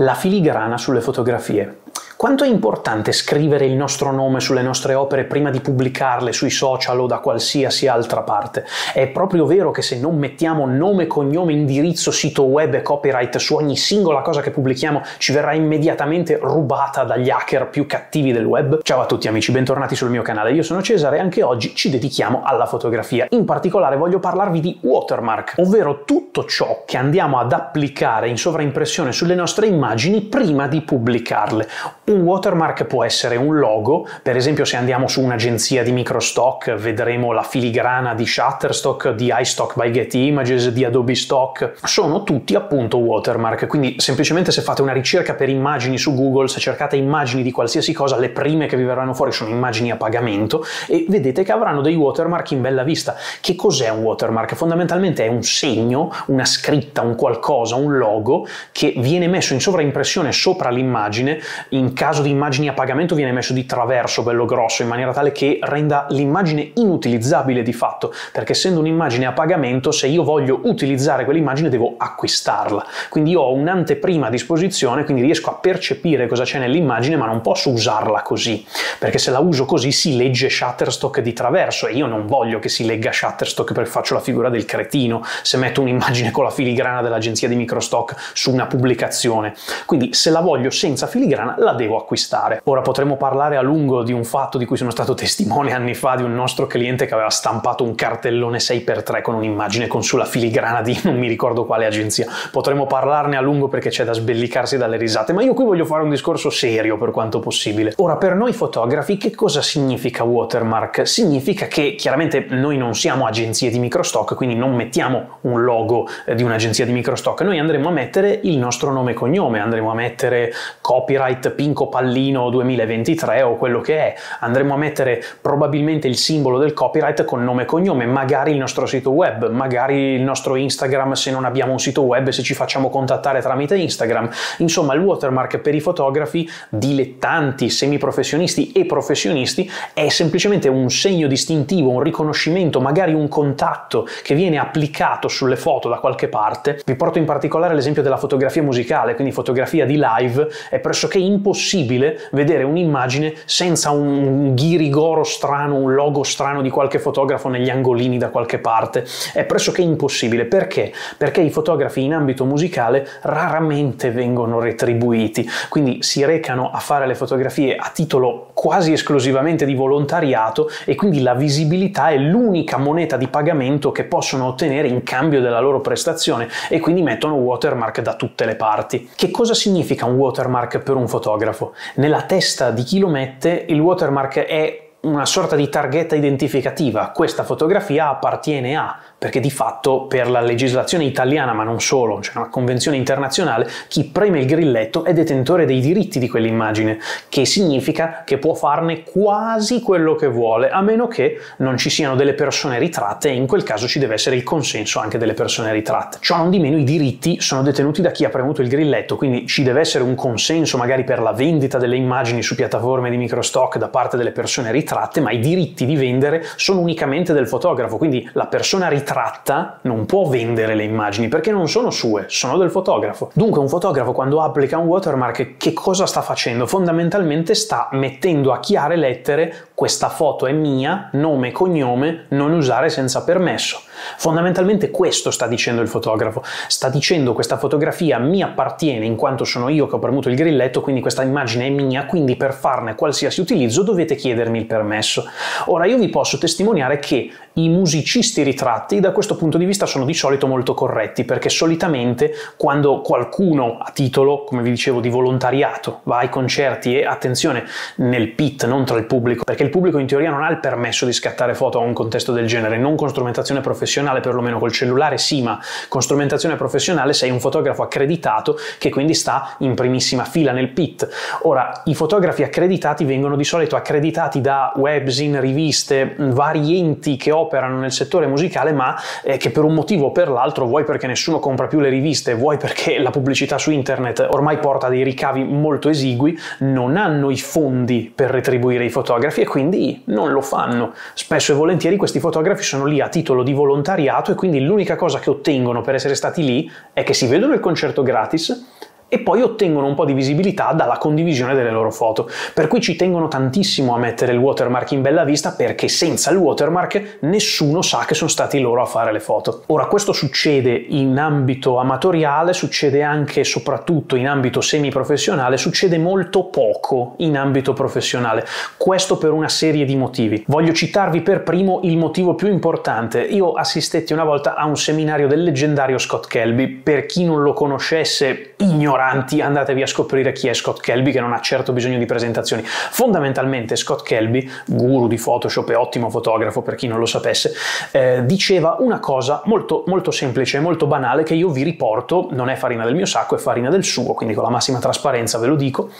La filigrana sulle fotografie. Quanto è importante scrivere il nostro nome sulle nostre opere prima di pubblicarle sui social o da qualsiasi altra parte? È proprio vero che se non mettiamo nome, cognome, indirizzo, sito web e copyright su ogni singola cosa che pubblichiamo ci verrà immediatamente rubata dagli hacker più cattivi del web? Ciao a tutti amici, bentornati sul mio canale, io sono Cesare e anche oggi ci dedichiamo alla fotografia. In particolare voglio parlarvi di watermark, ovvero tutto ciò che andiamo ad applicare in sovraimpressione sulle nostre immagini prima di pubblicarle un watermark può essere un logo, per esempio se andiamo su un'agenzia di microstock vedremo la filigrana di Shutterstock, di iStock by Getty Images, di Adobe Stock, sono tutti appunto watermark, quindi semplicemente se fate una ricerca per immagini su Google, se cercate immagini di qualsiasi cosa, le prime che vi verranno fuori sono immagini a pagamento e vedete che avranno dei watermark in bella vista. Che cos'è un watermark? Fondamentalmente è un segno, una scritta, un qualcosa, un logo che viene messo in sovraimpressione sopra l'immagine in caso di immagini a pagamento viene messo di traverso bello grosso in maniera tale che renda l'immagine inutilizzabile di fatto, perché essendo un'immagine a pagamento, se io voglio utilizzare quell'immagine devo acquistarla. Quindi io ho un'anteprima a disposizione, quindi riesco a percepire cosa c'è nell'immagine, ma non posso usarla così, perché se la uso così si legge Shutterstock di traverso e io non voglio che si legga Shutterstock perché faccio la figura del cretino se metto un'immagine con la filigrana dell'agenzia di microstock su una pubblicazione. Quindi se la voglio senza filigrana la devo devo acquistare. Ora potremmo parlare a lungo di un fatto di cui sono stato testimone anni fa di un nostro cliente che aveva stampato un cartellone 6x3 con un'immagine con sulla filigrana di non mi ricordo quale agenzia. Potremmo parlarne a lungo perché c'è da sbellicarsi dalle risate, ma io qui voglio fare un discorso serio per quanto possibile. Ora, per noi fotografi, che cosa significa watermark? Significa che chiaramente noi non siamo agenzie di microstock, quindi non mettiamo un logo eh, di un'agenzia di microstock, noi andremo a mettere il nostro nome e cognome, andremo a mettere copyright pin Pinco Pallino 2023 o quello che è. Andremo a mettere probabilmente il simbolo del copyright con nome e cognome, magari il nostro sito web, magari il nostro Instagram se non abbiamo un sito web, se ci facciamo contattare tramite Instagram. Insomma, il watermark per i fotografi dilettanti, semiprofessionisti e professionisti è semplicemente un segno distintivo, un riconoscimento, magari un contatto che viene applicato sulle foto da qualche parte. Vi porto in particolare l'esempio della fotografia musicale, quindi fotografia di live, è pressoché impossibile impossibile vedere un'immagine senza un ghirigoro strano, un logo strano di qualche fotografo negli angolini da qualche parte. È pressoché impossibile. Perché? Perché i fotografi in ambito musicale raramente vengono retribuiti, quindi si recano a fare le fotografie a titolo quasi esclusivamente di volontariato e quindi la visibilità è l'unica moneta di pagamento che possono ottenere in cambio della loro prestazione e quindi mettono watermark da tutte le parti. Che cosa significa un watermark per un fotografo? Fotografo. Nella testa di chi lo mette il watermark è una sorta di targhetta identificativa. Questa fotografia appartiene a, perché di fatto per la legislazione italiana, ma non solo, c'è cioè una convenzione internazionale, chi preme il grilletto è detentore dei diritti di quell'immagine, che significa che può farne quasi quello che vuole, a meno che non ci siano delle persone ritratte e in quel caso ci deve essere il consenso anche delle persone ritratte. Ciò non di meno i diritti sono detenuti da chi ha premuto il grilletto, quindi ci deve essere un consenso magari per la vendita delle immagini su piattaforme di microstock da parte delle persone ritratte, ma i diritti di vendere sono unicamente del fotografo, quindi la persona ritratta tratta non può vendere le immagini perché non sono sue, sono del fotografo. Dunque un fotografo quando applica un watermark che cosa sta facendo? Fondamentalmente sta mettendo a chiare lettere questa foto è mia, nome e cognome, non usare senza permesso. Fondamentalmente questo sta dicendo il fotografo, sta dicendo questa fotografia mi appartiene in quanto sono io che ho premuto il grilletto, quindi questa immagine è mia, quindi per farne qualsiasi utilizzo dovete chiedermi il permesso. Ora io vi posso testimoniare che i musicisti ritratti da questo punto di vista sono di solito molto corretti perché solitamente quando qualcuno a titolo, come vi dicevo, di volontariato va ai concerti e attenzione nel pit, non tra il pubblico, perché il pubblico in teoria non ha il permesso di scattare foto a un contesto del genere, non con strumentazione professionale perlomeno col cellulare sì, ma con strumentazione professionale sei un fotografo accreditato che quindi sta in primissima fila nel pit. Ora, i fotografi accreditati vengono di solito accreditati da webzine, riviste, vari enti che operano nel settore musicale, ma eh, che per un motivo o per l'altro, vuoi perché nessuno compra più le riviste, vuoi perché la pubblicità su internet ormai porta dei ricavi molto esigui, non hanno i fondi per retribuire i fotografi e quindi non lo fanno. Spesso e volentieri questi fotografi sono lì a titolo di volontariato e quindi l'unica cosa che ottengono per essere stati lì è che si vedono il concerto gratis, e poi ottengono un po' di visibilità dalla condivisione delle loro foto. Per cui ci tengono tantissimo a mettere il watermark in bella vista perché senza il watermark nessuno sa che sono stati loro a fare le foto. Ora questo succede in ambito amatoriale, succede anche e soprattutto in ambito semiprofessionale, succede molto poco in ambito professionale. Questo per una serie di motivi. Voglio citarvi per primo il motivo più importante. Io assistetti una volta a un seminario del leggendario Scott Kelby. Per chi non lo conoscesse, ignorante ignoranti, andatevi a scoprire chi è Scott Kelby, che non ha certo bisogno di presentazioni. Fondamentalmente Scott Kelby, guru di Photoshop e ottimo fotografo per chi non lo sapesse, eh, diceva una cosa molto, molto semplice e molto banale che io vi riporto, non è farina del mio sacco, è farina del suo, quindi con la massima trasparenza ve lo dico.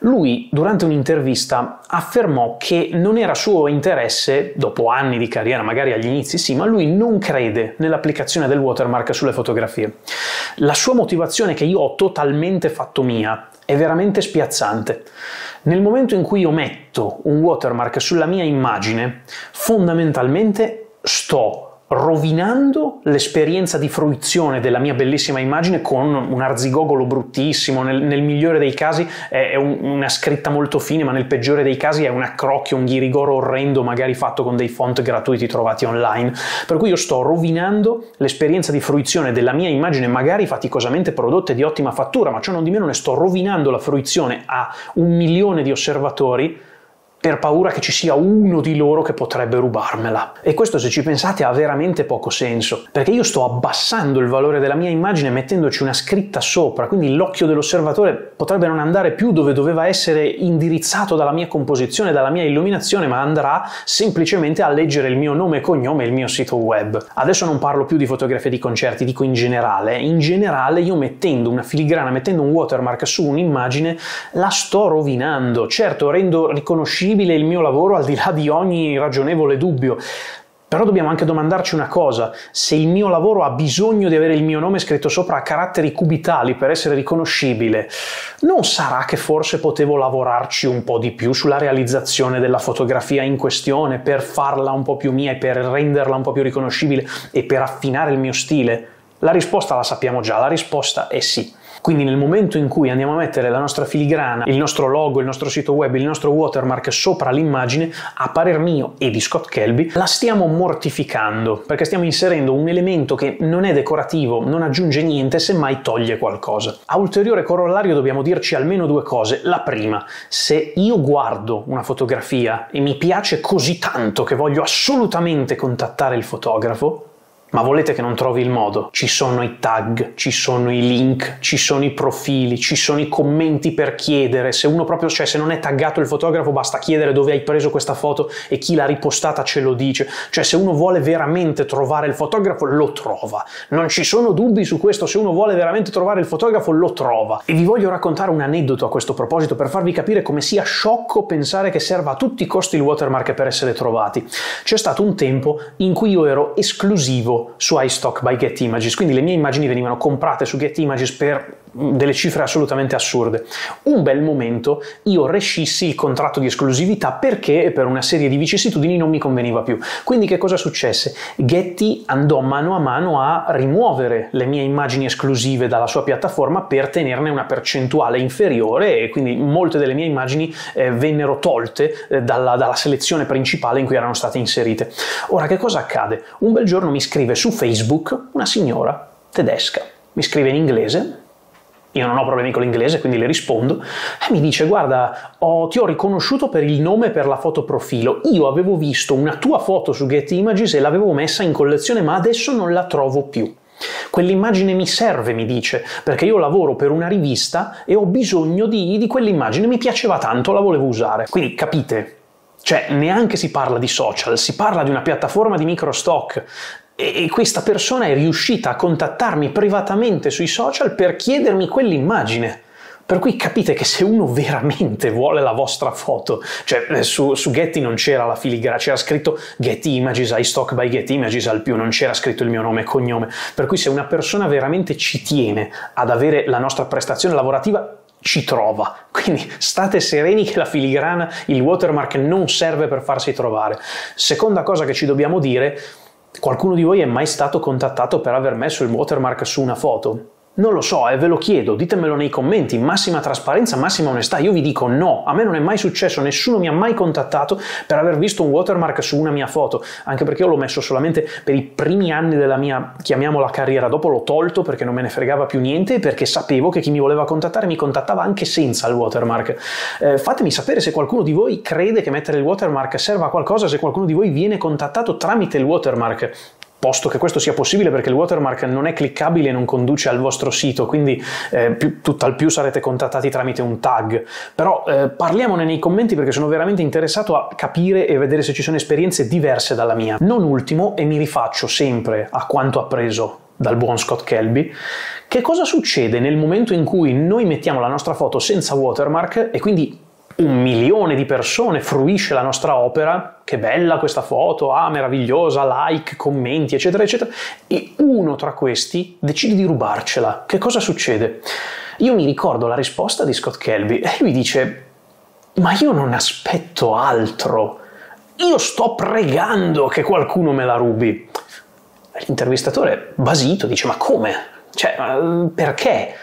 Lui, durante un'intervista, affermò che non era suo interesse, dopo anni di carriera, magari agli inizi sì, ma lui non crede nell'applicazione del watermark sulle fotografie. La sua motivazione che io ho totalmente totalmente fatto mia, è veramente spiazzante. Nel momento in cui io metto un watermark sulla mia immagine, fondamentalmente sto rovinando l'esperienza di fruizione della mia bellissima immagine con un arzigogolo bruttissimo, nel, nel migliore dei casi è, un, una scritta molto fine, ma nel peggiore dei casi è un accrocchio, un ghirigoro orrendo, magari fatto con dei font gratuiti trovati online. Per cui io sto rovinando l'esperienza di fruizione della mia immagine, magari faticosamente prodotta e di ottima fattura, ma ciò non di meno ne sto rovinando la fruizione a un milione di osservatori per paura che ci sia uno di loro che potrebbe rubarmela. E questo se ci pensate ha veramente poco senso, perché io sto abbassando il valore della mia immagine mettendoci una scritta sopra, quindi l'occhio dell'osservatore potrebbe non andare più dove doveva essere indirizzato dalla mia composizione, dalla mia illuminazione, ma andrà semplicemente a leggere il mio nome e cognome e il mio sito web. Adesso non parlo più di fotografie di concerti, dico in generale. In generale io mettendo una filigrana, mettendo un watermark su un'immagine, la sto rovinando. Certo, rendo riconoscibile riconoscibile il mio lavoro al di là di ogni ragionevole dubbio. Però dobbiamo anche domandarci una cosa, se il mio lavoro ha bisogno di avere il mio nome scritto sopra a caratteri cubitali per essere riconoscibile, non sarà che forse potevo lavorarci un po' di più sulla realizzazione della fotografia in questione per farla un po' più mia e per renderla un po' più riconoscibile e per affinare il mio stile? La risposta la sappiamo già, la risposta è sì. Quindi nel momento in cui andiamo a mettere la nostra filigrana, il nostro logo, il nostro sito web, il nostro watermark sopra l'immagine, a parer mio e di Scott Kelby, la stiamo mortificando, perché stiamo inserendo un elemento che non è decorativo, non aggiunge niente, semmai toglie qualcosa. A ulteriore corollario dobbiamo dirci almeno due cose. La prima, se io guardo una fotografia e mi piace così tanto che voglio assolutamente contattare il fotografo, ma volete che non trovi il modo? Ci sono i tag, ci sono i link, ci sono i profili, ci sono i commenti per chiedere. Se uno proprio, cioè se non è taggato il fotografo, basta chiedere dove hai preso questa foto e chi l'ha ripostata ce lo dice. Cioè se uno vuole veramente trovare il fotografo, lo trova. Non ci sono dubbi su questo, se uno vuole veramente trovare il fotografo, lo trova. E vi voglio raccontare un aneddoto a questo proposito per farvi capire come sia sciocco pensare che serva a tutti i costi il watermark per essere trovati. C'è stato un tempo in cui io ero esclusivo su iStock by Get Images, quindi le mie immagini venivano comprate su Get Images per mm, delle cifre assolutamente assurde. Un bel momento io rescissi il contratto di esclusività perché per una serie di vicissitudini non mi conveniva più. Quindi che cosa successe? Getty andò mano a mano a rimuovere le mie immagini esclusive dalla sua piattaforma per tenerne una percentuale inferiore e quindi molte delle mie immagini eh, vennero tolte eh, dalla, dalla selezione principale in cui erano state inserite. Ora che cosa accade? Un bel giorno mi scrive su Facebook una signora tedesca. Mi scrive in inglese, io non ho problemi con l'inglese, quindi le rispondo, e mi dice guarda, ho, ti ho riconosciuto per il nome e per la foto profilo, io avevo visto una tua foto su Get Images e l'avevo messa in collezione, ma adesso non la trovo più. Quell'immagine mi serve, mi dice, perché io lavoro per una rivista e ho bisogno di, di quell'immagine, mi piaceva tanto, la volevo usare. Quindi capite, cioè, neanche si parla di social, si parla di una piattaforma di microstock e questa persona è riuscita a contattarmi privatamente sui social per chiedermi quell'immagine. Per cui capite che se uno veramente vuole la vostra foto, cioè eh, su, su Getty non c'era la filigrana, c'era scritto Getty Images, I stock by Getty Images al più, non c'era scritto il mio nome e cognome. Per cui se una persona veramente ci tiene ad avere la nostra prestazione lavorativa, ci trova. Quindi state sereni che la filigrana, il watermark non serve per farsi trovare. Seconda cosa che ci dobbiamo dire, qualcuno di voi è mai stato contattato per aver messo il watermark su una foto? Non lo so, e eh, ve lo chiedo, ditemelo nei commenti, massima trasparenza, massima onestà. Io vi dico no, a me non è mai successo, nessuno mi ha mai contattato per aver visto un watermark su una mia foto, anche perché io l'ho messo solamente per i primi anni della mia, chiamiamola carriera, dopo l'ho tolto perché non me ne fregava più niente e perché sapevo che chi mi voleva contattare mi contattava anche senza il watermark. Eh, fatemi sapere se qualcuno di voi crede che mettere il watermark serva a qualcosa, se qualcuno di voi viene contattato tramite il watermark posto che questo sia possibile perché il watermark non è cliccabile e non conduce al vostro sito, quindi eh, tutt'al più sarete contattati tramite un tag. Però eh, parliamone nei commenti perché sono veramente interessato a capire e vedere se ci sono esperienze diverse dalla mia. Non ultimo, e mi rifaccio sempre a quanto appreso dal buon Scott Kelby, che cosa succede nel momento in cui noi mettiamo la nostra foto senza watermark e quindi un milione di persone fruisce la nostra opera, che bella questa foto, ah meravigliosa, like, commenti, eccetera, eccetera, e uno tra questi decide di rubarcela. Che cosa succede? Io mi ricordo la risposta di Scott Kelby e lui dice, ma io non aspetto altro, io sto pregando che qualcuno me la rubi. L'intervistatore basito dice, ma come? Cioè, perché?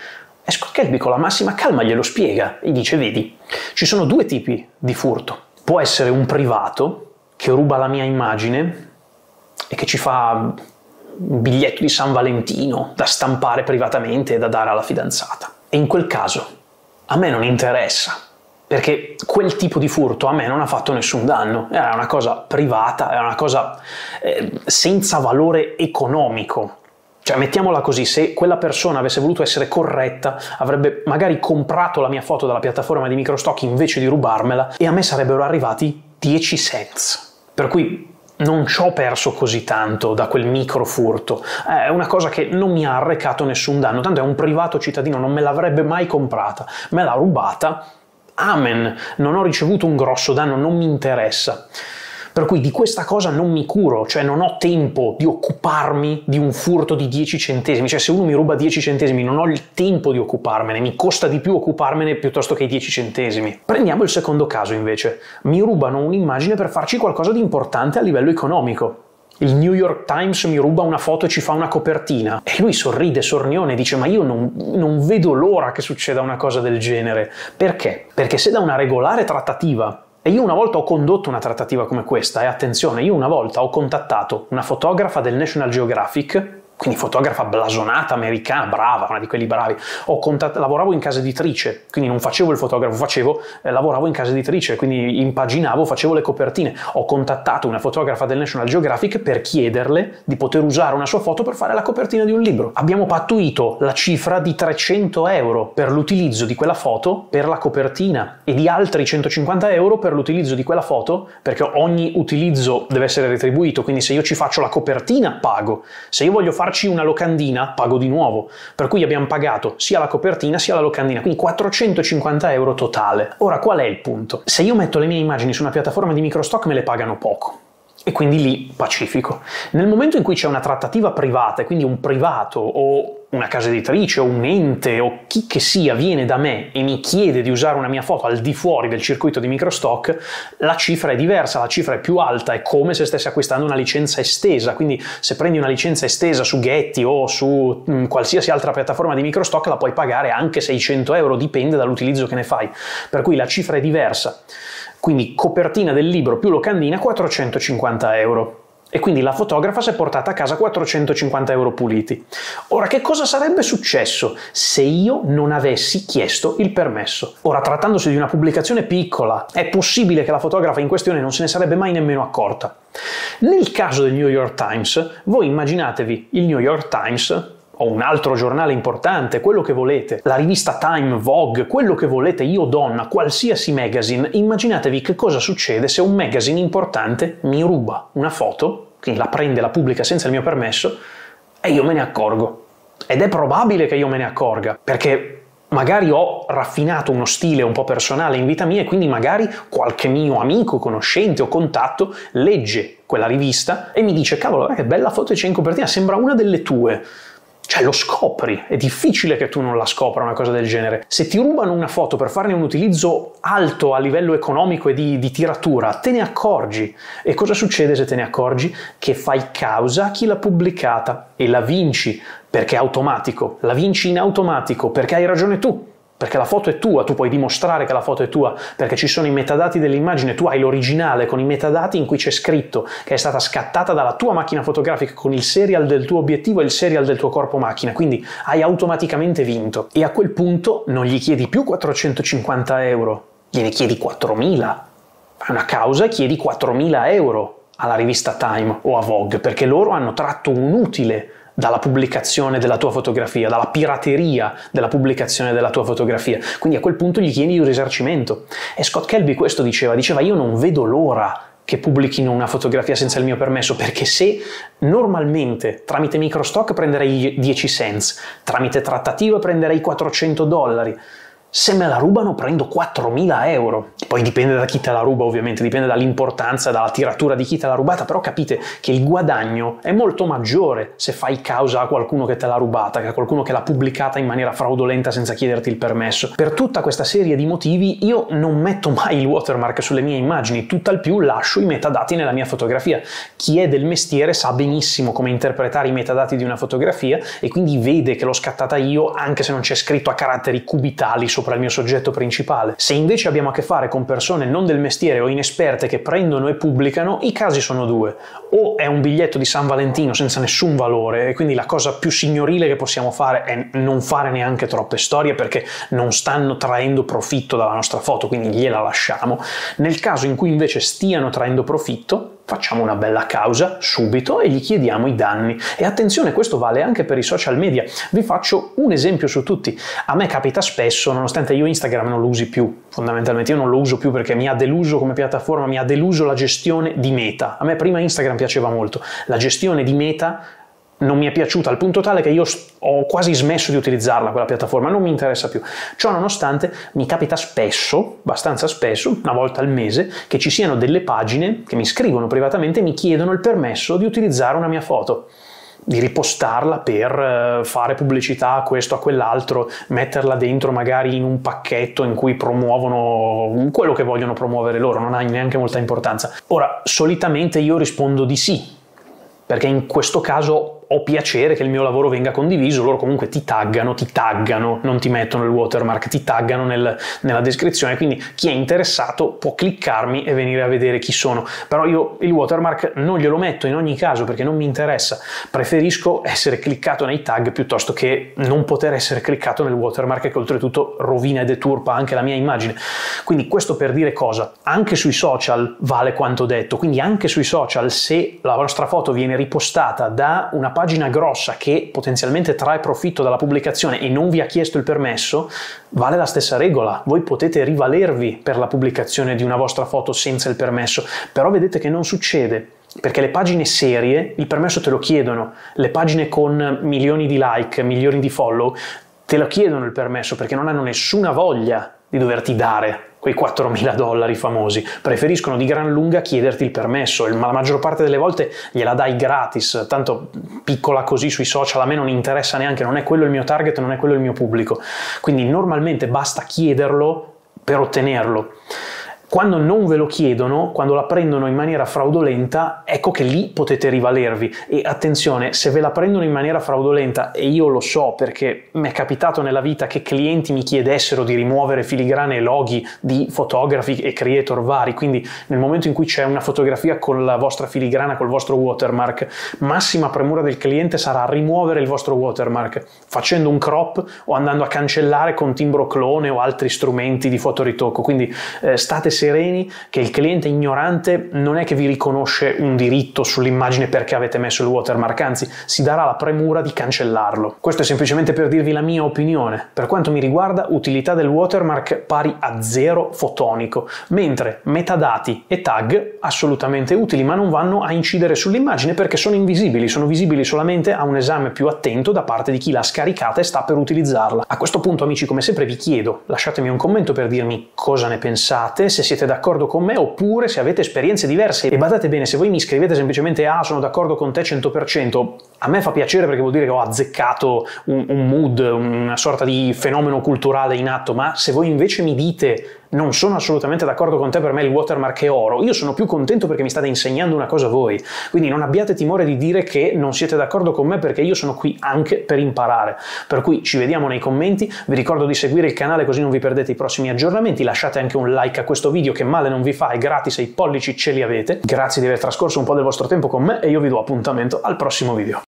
E Scott Kelby con la massima calma glielo spiega e dice, vedi, ci sono due tipi di furto. Può essere un privato che ruba la mia immagine e che ci fa un biglietto di San Valentino da stampare privatamente e da dare alla fidanzata. E in quel caso a me non interessa, perché quel tipo di furto a me non ha fatto nessun danno, era una cosa privata, era una cosa eh, senza valore economico. Cioè, mettiamola così, se quella persona avesse voluto essere corretta, avrebbe magari comprato la mia foto dalla piattaforma di microstock invece di rubarmela e a me sarebbero arrivati 10 cents. Per cui non ci ho perso così tanto da quel micro furto. È una cosa che non mi ha arrecato nessun danno, tanto è un privato cittadino, non me l'avrebbe mai comprata, me l'ha rubata. Amen, non ho ricevuto un grosso danno, non mi interessa. Per cui di questa cosa non mi curo, cioè non ho tempo di occuparmi di un furto di 10 centesimi, cioè se uno mi ruba 10 centesimi non ho il tempo di occuparmene, mi costa di più occuparmene piuttosto che i 10 centesimi. Prendiamo il secondo caso invece, mi rubano un'immagine per farci qualcosa di importante a livello economico. Il New York Times mi ruba una foto e ci fa una copertina. E lui sorride, sornione, dice: Ma io non, non, vedo l'ora che succeda una cosa del genere. Perché? Perché se da una regolare trattativa e io una volta ho condotto una trattativa come questa, e attenzione, io una volta ho contattato una fotografa del National Geographic quindi fotografa blasonata, americana, brava, una di quelli bravi. Lavoravo in casa editrice, quindi non facevo il fotografo, facevo, eh, lavoravo in casa editrice, quindi impaginavo, facevo le copertine. Ho contattato una fotografa del National Geographic per chiederle di poter usare una sua foto per fare la copertina di un libro. Abbiamo pattuito la cifra di 300 euro per l'utilizzo di quella foto per la copertina e di altri 150 euro per l'utilizzo di quella foto, perché ogni utilizzo deve essere retribuito, quindi se io ci faccio la copertina pago, se io voglio fare farci una locandina pago di nuovo, per cui abbiamo pagato sia la copertina sia la locandina, quindi 450 euro totale. Ora qual è il punto? Se io metto le mie immagini su una piattaforma di microstock me le pagano poco e quindi lì pacifico. Nel momento in cui c'è una trattativa privata, quindi un privato o una casa editrice o un ente o chi che sia viene da me e mi chiede di usare una mia foto al di fuori del circuito di microstock, la cifra è diversa, la cifra è più alta, è come se stessi acquistando una licenza estesa, quindi se prendi una licenza estesa su Getty o su mh, mm, qualsiasi altra piattaforma di microstock la puoi pagare anche 600 euro, dipende dall'utilizzo che ne fai, per cui la cifra è diversa. Quindi copertina del libro più locandina 450 euro. E quindi la fotografa si è portata a casa 450 euro puliti. Ora, che cosa sarebbe successo se io non avessi chiesto il permesso? Ora, trattandosi di una pubblicazione piccola, è possibile che la fotografa in questione non se ne sarebbe mai nemmeno accorta. Nel caso del New York Times, voi immaginatevi il New York Times o un altro giornale importante, quello che volete, la rivista Time, Vogue, quello che volete, io donna, qualsiasi magazine, immaginatevi che cosa succede se un magazine importante mi ruba una foto, quindi la prende, la pubblica senza il mio permesso, e io me ne accorgo. Ed è probabile che io me ne accorga, perché magari ho raffinato uno stile un po' personale in vita mia e quindi magari qualche mio amico, conoscente o contatto legge quella rivista e mi dice cavolo, che bella foto c'è in copertina, sembra una delle tue Cioè lo scopri, è difficile che tu non la scopra una cosa del genere. Se ti rubano una foto per farne un utilizzo alto a livello economico e di, di tiratura, te ne accorgi. E cosa succede se te ne accorgi? Che fai causa a chi l'ha pubblicata e la vinci perché è automatico, la vinci in automatico perché hai ragione tu perché la foto è tua, tu puoi dimostrare che la foto è tua, perché ci sono i metadati dell'immagine, tu hai l'originale con i metadati in cui c'è scritto che è stata scattata dalla tua macchina fotografica con il serial del tuo obiettivo e il serial del tuo corpo macchina, quindi hai automaticamente vinto. E a quel punto non gli chiedi più 450 euro, gliene chiedi 4.000. Fai una causa e chiedi 4.000 euro alla rivista Time o a Vogue, perché loro hanno tratto un utile dalla pubblicazione della tua fotografia, dalla pirateria della pubblicazione della tua fotografia. Quindi a quel punto gli chiedi un risarcimento. E Scott Kelby questo diceva, diceva io non vedo l'ora che pubblichino una fotografia senza il mio permesso, perché se normalmente tramite microstock prenderei 10 cents, tramite trattativa prenderei 400 dollari, se me la rubano prendo 4.000 euro. Poi dipende da chi te la ruba ovviamente, dipende dall'importanza, dalla tiratura di chi te l'ha rubata, però capite che il guadagno è molto maggiore se fai causa a qualcuno che te l'ha rubata, che a qualcuno che l'ha pubblicata in maniera fraudolenta senza chiederti il permesso. Per tutta questa serie di motivi io non metto mai il watermark sulle mie immagini, tutt'al più lascio i metadati nella mia fotografia. Chi è del mestiere sa benissimo come interpretare i metadati di una fotografia e quindi vede che l'ho scattata io anche se non c'è scritto a caratteri cubitali sopra il mio soggetto principale. Se invece abbiamo a che fare con persone non del mestiere o inesperte che prendono e pubblicano, i casi sono due. O è un biglietto di San Valentino senza nessun valore e quindi la cosa più signorile che possiamo fare è non fare neanche troppe storie perché non stanno traendo profitto dalla nostra foto, quindi gliela lasciamo. Nel caso in cui invece stiano traendo profitto, facciamo una bella causa subito e gli chiediamo i danni. E attenzione, questo vale anche per i social media. Vi faccio un esempio su tutti. A me capita spesso, nonostante io Instagram non lo usi più, fondamentalmente io non lo uso più perché mi ha deluso come piattaforma, mi ha deluso la gestione di meta. A me prima Instagram piaceva molto. La gestione di meta non mi è piaciuta al punto tale che io ho quasi smesso di utilizzarla quella piattaforma, non mi interessa più. Ciò nonostante mi capita spesso, abbastanza spesso, una volta al mese, che ci siano delle pagine che mi scrivono privatamente e mi chiedono il permesso di utilizzare una mia foto di ripostarla per eh, fare pubblicità a questo, a quell'altro, metterla dentro magari in un pacchetto in cui promuovono quello che vogliono promuovere loro, non ha neanche molta importanza. Ora, solitamente io rispondo di sì, perché in questo caso ho piacere che il mio lavoro venga condiviso, loro comunque ti taggano, ti taggano, non ti mettono il watermark, ti taggano nel, nella descrizione, quindi chi è interessato può cliccarmi e venire a vedere chi sono. Però io il watermark non glielo metto in ogni caso perché non mi interessa, preferisco essere cliccato nei tag piuttosto che non poter essere cliccato nel watermark che oltretutto rovina e deturpa anche la mia immagine. Quindi questo per dire cosa? Anche sui social vale quanto detto, quindi anche sui social se la vostra foto viene ripostata da una pagina grossa che potenzialmente trae profitto dalla pubblicazione e non vi ha chiesto il permesso, vale la stessa regola. Voi potete rivalervi per la pubblicazione di una vostra foto senza il permesso, però vedete che non succede. Perché le pagine serie il permesso te lo chiedono, le pagine con milioni di like, milioni di follow, te lo chiedono il permesso perché non hanno nessuna voglia di doverti dare quei 4.000 dollari famosi, preferiscono di gran lunga chiederti il permesso, ma la maggior parte delle volte gliela dai gratis, tanto piccola così sui social a me non interessa neanche, non è quello il mio target, non è quello il mio pubblico, quindi normalmente basta chiederlo per ottenerlo. Quando non ve lo chiedono, quando la prendono in maniera fraudolenta, ecco che lì potete rivalervi. E attenzione, se ve la prendono in maniera fraudolenta, e io lo so perché mi è capitato nella vita che clienti mi chiedessero di rimuovere filigrane e loghi di fotografi e creator vari, quindi nel momento in cui c'è una fotografia con la vostra filigrana, col vostro watermark, massima premura del cliente sarà rimuovere il vostro watermark, facendo un crop o andando a cancellare con timbro clone o altri strumenti di fotoritocco. Quindi eh, state sereni che il cliente ignorante non è che vi riconosce un diritto sull'immagine perché avete messo il watermark, anzi si darà la premura di cancellarlo. Questo è semplicemente per dirvi la mia opinione. Per quanto mi riguarda, utilità del watermark pari a zero fotonico, mentre metadati e tag assolutamente utili, ma non vanno a incidere sull'immagine perché sono invisibili, sono visibili solamente a un esame più attento da parte di chi l'ha scaricata e sta per utilizzarla. A questo punto, amici, come sempre vi chiedo, lasciatemi un commento per dirmi cosa ne pensate, se siete d'accordo con me oppure se avete esperienze diverse. E badate bene, se voi mi scrivete semplicemente ah sono d'accordo con te 100%, a me fa piacere perché vuol dire che ho azzeccato un, un mood, una sorta di fenomeno culturale in atto, ma se voi invece mi dite non sono assolutamente d'accordo con te, per me il watermark è oro, io sono più contento perché mi state insegnando una cosa voi, quindi non abbiate timore di dire che non siete d'accordo con me perché io sono qui anche per imparare. Per cui ci vediamo nei commenti, vi ricordo di seguire il canale così non vi perdete i prossimi aggiornamenti, lasciate anche un like a questo video che male non vi fa, è gratis e i pollici ce li avete. Grazie di aver trascorso un po' del vostro tempo con me e io vi do appuntamento al prossimo video.